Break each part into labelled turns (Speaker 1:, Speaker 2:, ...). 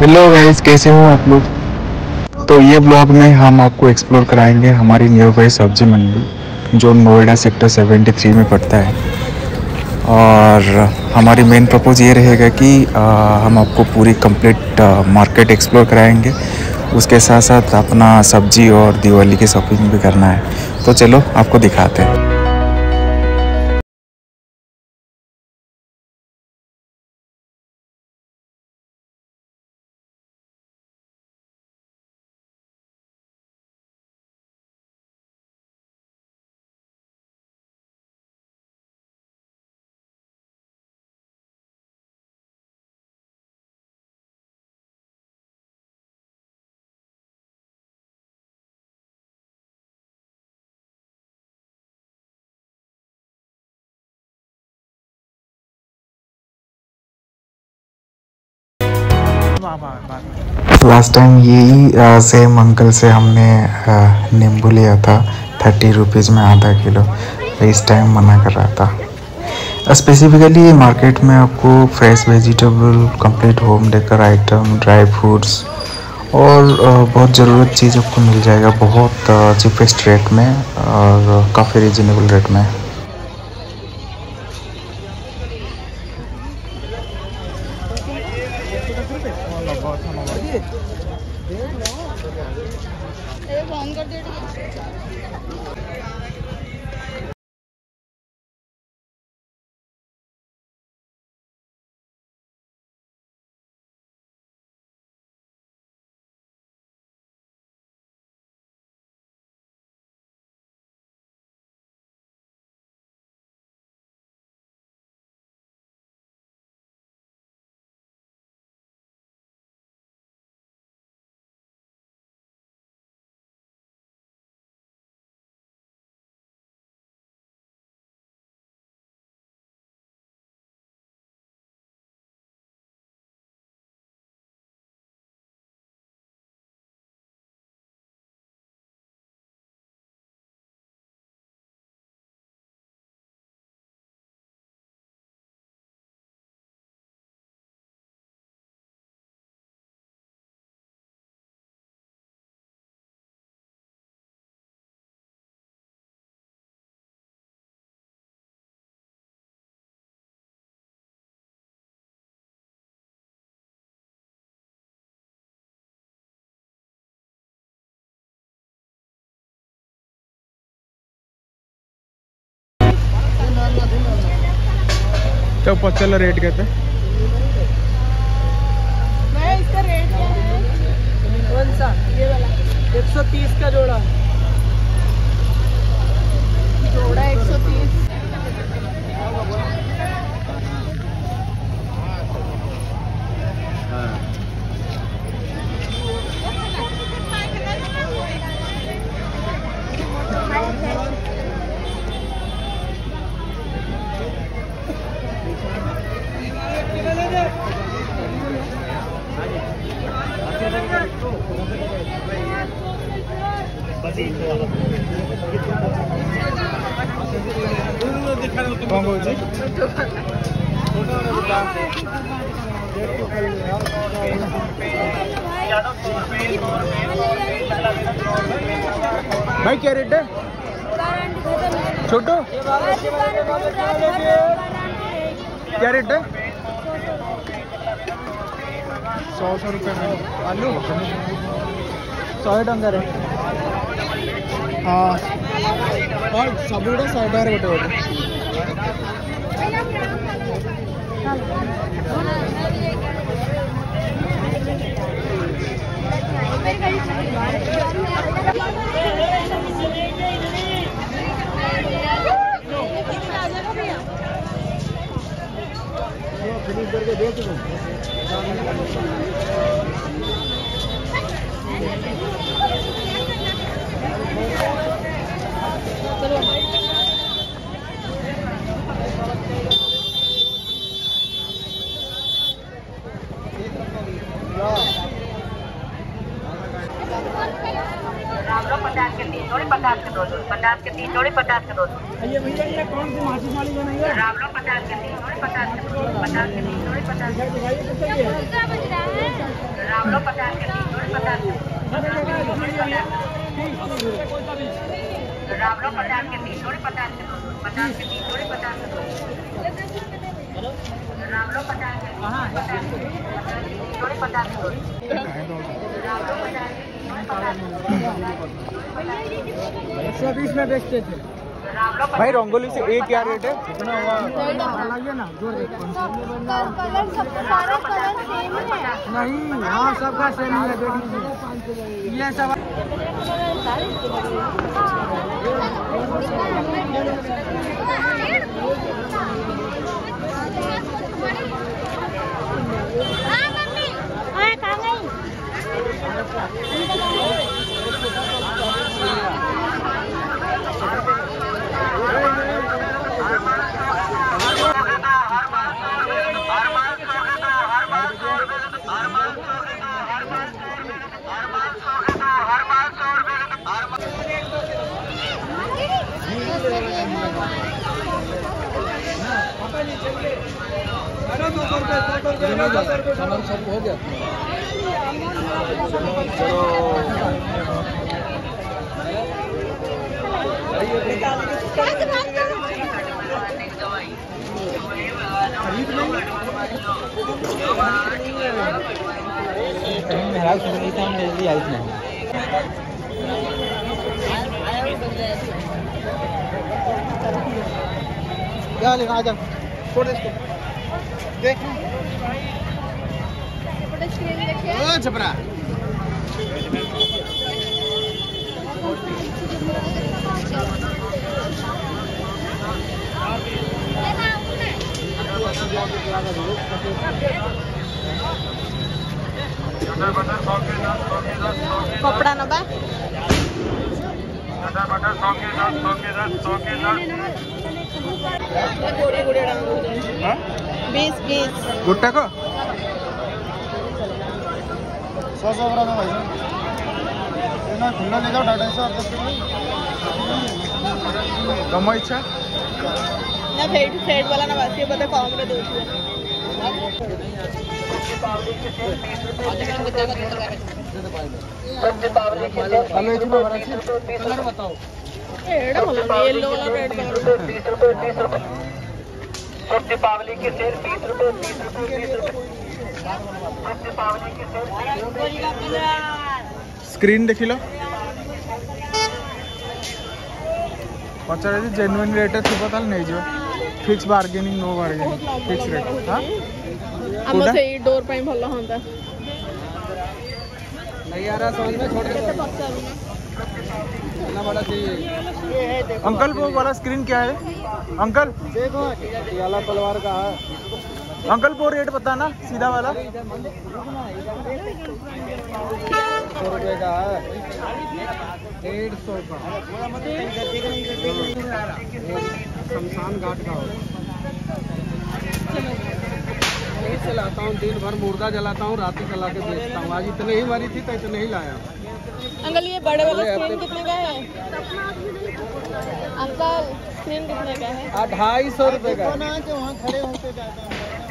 Speaker 1: Hello guys कैसे हो आप लोग? तो ये ब्लॉग में हम आपको एक्सप्लोर कराएँगे हमारी नियर बाई सब्ज़ी मंडी जो नोएडा सेक्टर 73 में पड़ता है। और हमारी मेन प्रपोज ये रहेगा कि आ, हम आपको पूरी कंप्लीट मार्केट एक्सप्लोर कराएँगे। उसके साथ साथ अपना सब्ज़ी और दिवाली की शॉपिंग भी करना है। तो चलो आपको दिखाते हैं। लास्ट टाइम यही सेम अंकल से हमने नींबू लिया था थर्टी रुपीज़ में आधा किलो। इस टाइम मना कर रहा था। स्पेसिफिकली ये मार्केट में आपको fresh vegetable complete home decor item dry fruits और बहुत ज़रूरत चीज़ आपको मिल जाएगा। बहुत चीपेस्ट रेट में और काफ़ी रिजनेबल रेट में।
Speaker 2: तो पचल रेट कहते
Speaker 3: है? कौन सा?
Speaker 2: 130 का जोड़ा।
Speaker 3: जोड़ा 130
Speaker 2: କଣ भाई क्या रेट है? छोटो? क्या रेट है? सौ सौ रुपये में। आलू? सौ टका रेट हाँ। और सब तो सौ रुपये फिनिश करके दे तुम
Speaker 4: तीन जोड़ी पचास के दो जोड़ी
Speaker 2: ये भैया ये कौन सी माचिस वाली बनाई
Speaker 4: रावलो पचास के तीन जोड़ी पचास के पचास के तीन जोड़ी पचास के
Speaker 2: है
Speaker 4: रावलो पचास के तीन जोड़ी पचास के रावलो पचास के तीन जोड़ी पचास के पचास के तीन जोड़ी पचास के रावलो पचास के तीन पचास के तीन जोड़ी पचास के रावलो पचास
Speaker 2: एक सौ बीस में बेचते थे। भाई रंगोली से एक क्या रेट है? कितना हुआ। ना
Speaker 3: है
Speaker 2: नहीं हाँ सबका सेम ही है ये सब
Speaker 3: कहाँ
Speaker 2: हो गया क्या लेना आजा। छोड़ दे इसको। देख। ओ छपरा
Speaker 3: कपड़ा नबा बीस बीस।
Speaker 2: गुट्टा को? सौ सौ ग्राम है भाई ना खुला ले जाओ टाटा से कम इच्छा?
Speaker 3: ना फेड फेड वाला ना बस ये पता कॉम रे दूसरे
Speaker 2: हेलो एक में बड़ा कलर बताओ
Speaker 3: एड़ा होला येलो वाला रेड कलर
Speaker 4: शुभ दीपावली की सेल तीस रुपए तीस रुपए तीस रुपए। शुभ दीपावली की सेल
Speaker 2: स्क्रीन ଦେଖିଲ ପଚାରେ ଯଦି ଜେନୁଇନ୍ ରେଟ୍ ଥିବ ତାହେଲେ ନେଇଯିବ fix bargaining no bargaining fix rate ହଁ
Speaker 3: ଆମ ସେଇ ଡୋର ପାଇଁ ଭଲ ହୁଅନ୍ତା
Speaker 2: नहीं आ रहा समझ में छोड़
Speaker 3: କେତେ ପଚାରୁନ
Speaker 2: इतना बड़ा चाहिए अंकल वो वाला स्क्रीन क्या है अंकल देखो ये वाला तलवार का है अंकल वो रेट बताना सीधा वाला। सौ रुपये का डेढ़ सौ का शमशान घाट का हूँ दिन भर मुर्दा जलाता हूँ रात जला के बेचता हूँ। आज इतने ही मारी थी तो इतने ही लाया।
Speaker 3: अंकल ये बड़े वाला स्क्रीन कितने का है? अंकल स्क्रीन कितने का है?
Speaker 2: ढाई सौ रुपये का
Speaker 3: दिखा
Speaker 2: बड़ा
Speaker 3: दो।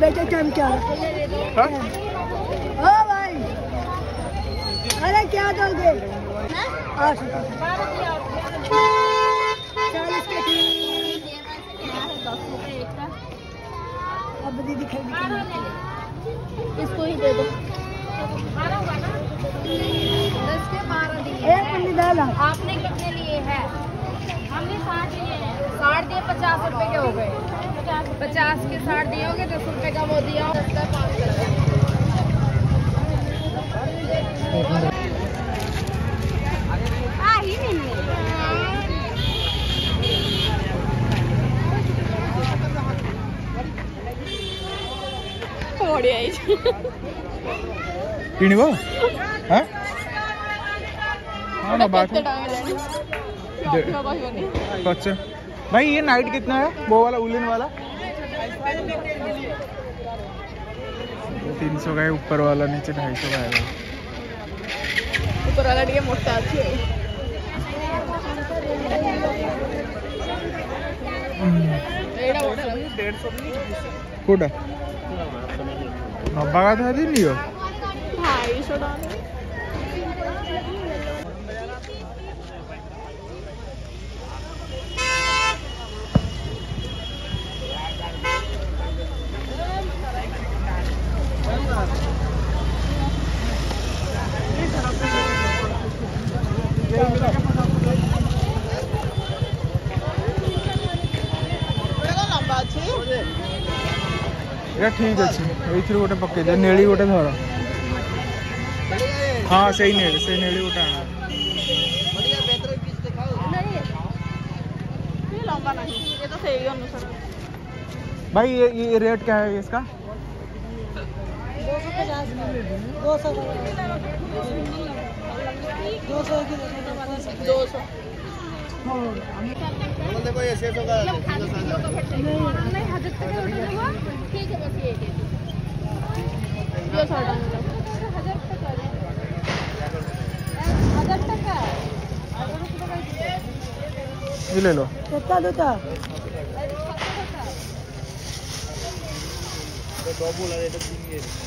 Speaker 5: बेटे टाइम क्या हाँ? ओ भाई। अरे क्या दोगे? आठ चालीस के अब दीदी खरीदी
Speaker 3: इसको ही दे दो।
Speaker 6: दस के बारह दिए
Speaker 5: एक पन्नी
Speaker 6: आपने कितने लिए हैं? हमने साठ लिए हैं। साठ दिए पचास रुपए के हो गए। पचास के साठ दियोगे दस रुपये का वो दिया किणव हाँ? हाँ।
Speaker 2: ना बात है। भाई ये नाइट कितना है? वो वाला उलिन वाला? तीन सौ का ऊपर वाला नीचे ढाई सौ का है
Speaker 3: ऊपर वाला ठीक
Speaker 2: मोटा अच्छे कोटा नब्बा का
Speaker 3: था दिन हो ढाई
Speaker 2: सौ ये ठीक अच्छे এইথির গোটে পকাই দে নেলি গোটে ধর হ্যাঁ সেই নেলি সেই নেলি
Speaker 3: গোটে আনা नहीं ये तो सही
Speaker 2: भाई ये ये रेट क्या है इसका
Speaker 5: दो सौ दो सौ की।
Speaker 3: दो सौ
Speaker 6: नहीं हज़ार तक का order हुआ ठीक है बस ये एक
Speaker 3: सौ टका
Speaker 6: हज़ार तक तक का
Speaker 2: ये ले लो।
Speaker 5: कितना देता
Speaker 6: डबल पाँच लगा ठीक है।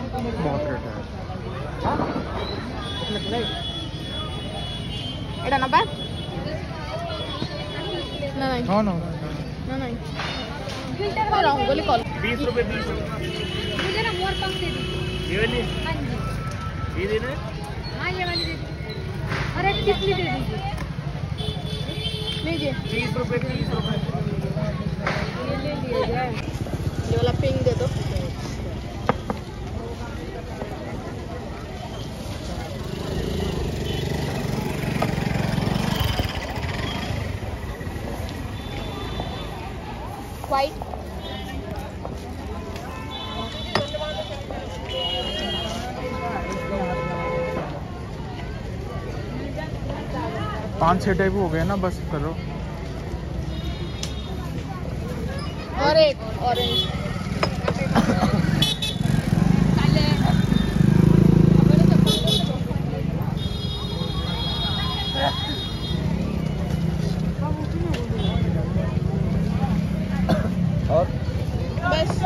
Speaker 2: बहुत रेट है।
Speaker 3: এটা নাবা না নাই
Speaker 2: না না
Speaker 3: না নাই ফিল্টার वाला रंगोली कॉल 20 रुपए 20
Speaker 6: मुझे ना मोर पंख दे दो। ये वाली? हाँ जी। ये देना हाँ? ये वाली दे अरे कितनी दे दीजिए?
Speaker 3: लीजिए। 20 रुपए 30 रुपए।
Speaker 6: ये ले लिए जाए
Speaker 3: ये वाला पिंक दे दो।
Speaker 2: पाँच छः टाइप हो गए ना बस करो।
Speaker 3: और एक ऑरेंज
Speaker 2: और
Speaker 3: बस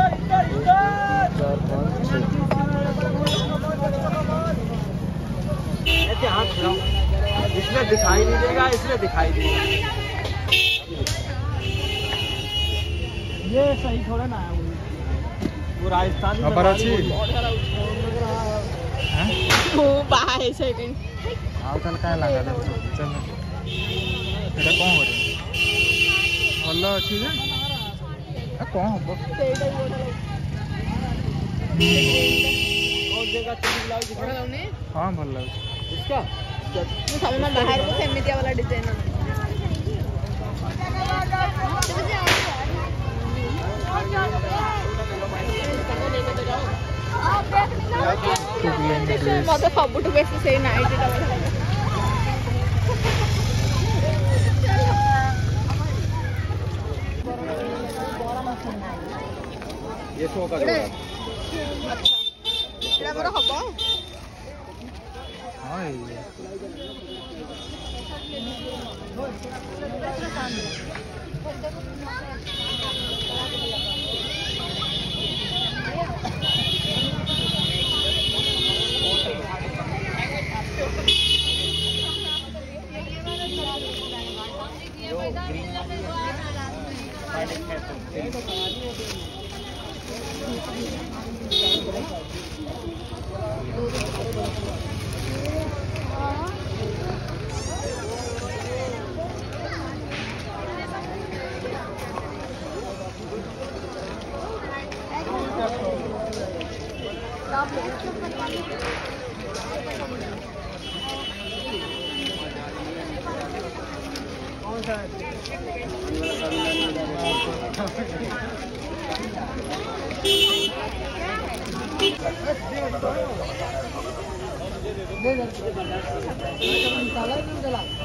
Speaker 2: इसमें दिखाई नहीं देगा इसमें दिखाई देगा
Speaker 5: ये सही थोड़ा ना है वो राजस्थानी
Speaker 2: खबर अच्छी
Speaker 3: ମୁଁ ବାହା ହେଇସାରିଲିଣି
Speaker 2: ଆଉ ତାହେଲେ କାଇଁ ଲାଗାଲେ ଚାଲ ଏଇଟା କ'ଣ କରିବ ଭଲ ଅଛି ଯେ ଏ କ'ଣ ହବ
Speaker 3: ସେଇଟା ବି ବଢିଆ ଲାଗୁଛି ବଢିଆ ଲାଗୁନି
Speaker 2: ହଁ ଭଲ ଲାଗୁଛି
Speaker 3: ମୁଁ ସବୁଦିନ ବାହାରକୁ ସେମିତିଆ ବାଲା ଡିଜାଇନ ମତେ ସବୁଠୁ ବେଶୀ ସେଇ ନାଇଟିଟା ବଢିଆ ଲାଗେ
Speaker 2: ये
Speaker 3: दे दे
Speaker 2: निकाला
Speaker 3: निकाला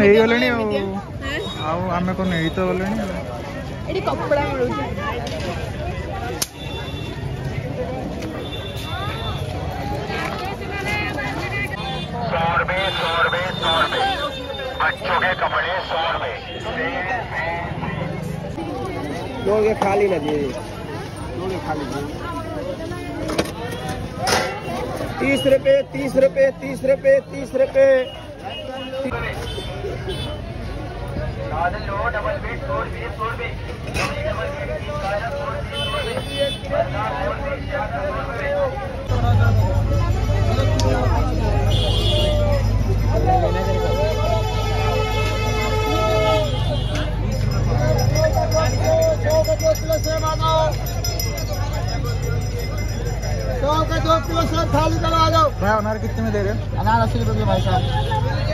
Speaker 2: ନେଇଗଲେଣି ଆଉ ଆଉ ଆମେ କଣ ନେଇ ତ ଗଲେଣି ଆଉ
Speaker 3: ଏଠି କପଡ଼ା ମିଳୁଛି
Speaker 7: सौ रुपए सौ रुपए सौ रुपए बच्चों के कपड़े सौ रुपए
Speaker 6: जोड़ के खा ली ना जी जोड़ के खा लीजिए तीस रुपए तीस रुपए तीस रुपए तीस रुपए
Speaker 7: साधन लो डबल बेड बेड की
Speaker 6: दो किलो सब थाली करो आ जाओ
Speaker 2: भाई अनार कितने में दे रहे हो?
Speaker 6: अनार अस्सी रुपये भाई साहब।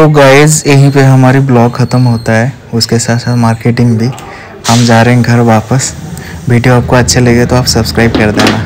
Speaker 1: तो गाइज़ यहीं पे हमारी ब्लॉग ख़त्म होता है। उसके साथ साथ मार्केटिंग भी। हम जा रहे हैं घर वापस। वीडियो आपको अच्छे लगे तो आप सब्सक्राइब कर देना।